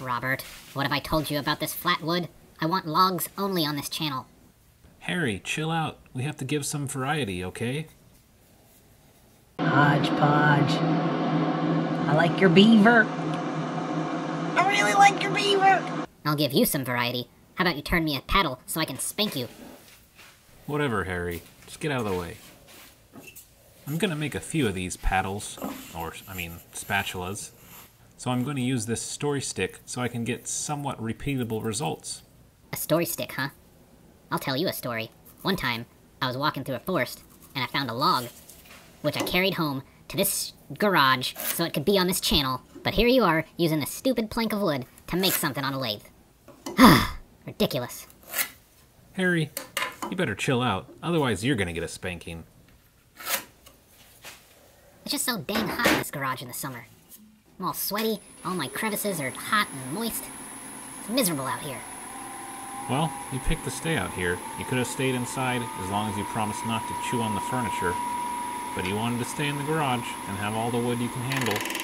Robert, what have I told you about this flat wood? I want logs only on this channel. Harry, chill out. We have to give some variety, okay? Hodgepodge. I like your beaver. I really like your beaver. I'll give you some variety. How about you turn me a paddle so I can spank you? Whatever, Harry. Just get out of the way. I'm gonna make a few of these paddles, or, I mean, spatulas. So I'm going to use this story stick so I can get somewhat repeatable results. A story stick, huh? I'll tell you a story. One time, I was walking through a forest, and I found a log, which I carried home to this garage so it could be on this channel. But here you are, using this stupid plank of wood to make something on a lathe. Ridiculous. Harry, you better chill out, otherwise you're gonna get a spanking. It's just so dang hot in this garage in the summer. I'm all sweaty, all my crevices are hot and moist. It's miserable out here. Well, you picked to stay out here. You could have stayed inside as long as you promised not to chew on the furniture. But you wanted to stay in the garage and have all the wood you can handle.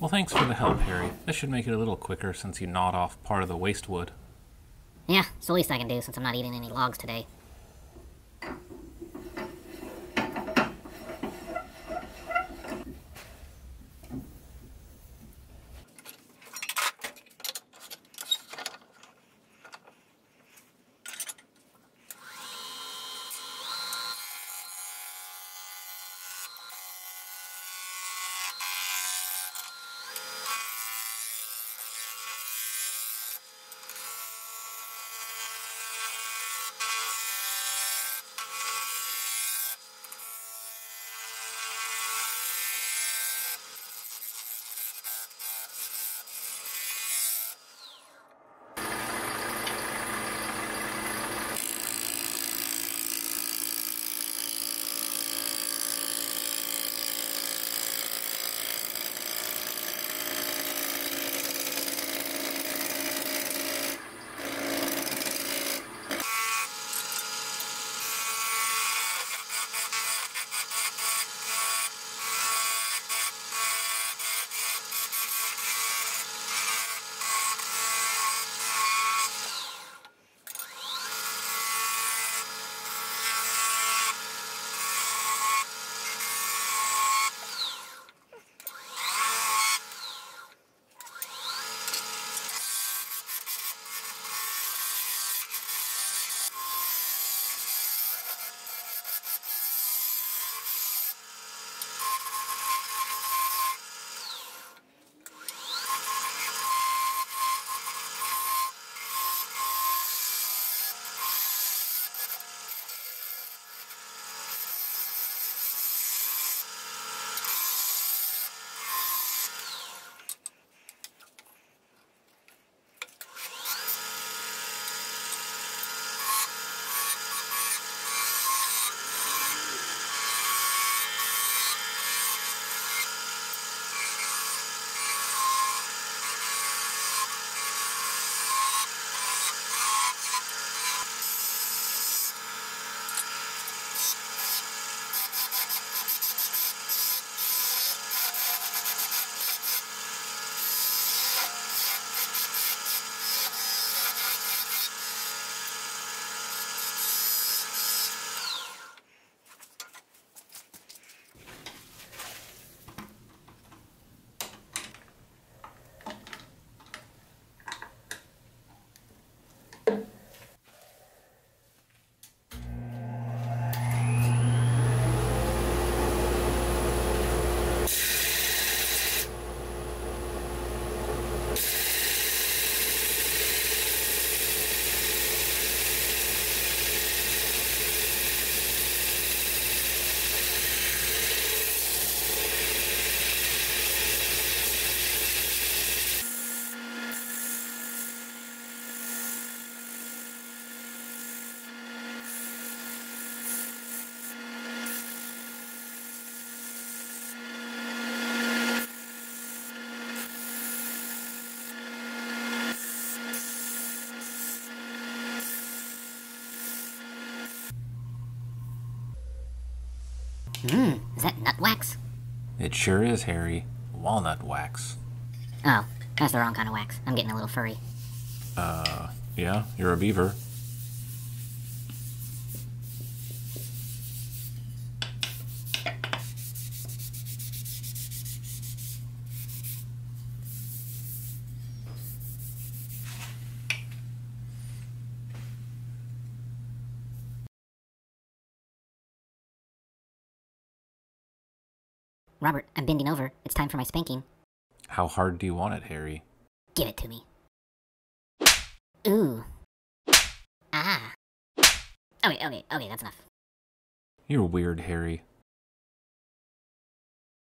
Well, thanks for the help, Harry. This should make it a little quicker since you gnawed off part of the waste wood. Yeah, it's the least I can do since I'm not eating any logs today. Mmm, is that nut wax? It sure is, Harry. Walnut wax. Oh, that's the wrong kind of wax. I'm getting a little furry. Uh, yeah, you're a beaver. Robert, I'm bending over. It's time for my spanking. How hard do you want it, Harry? Give it to me. Ooh. Ah. Okay, okay, okay, that's enough. You're weird, Harry.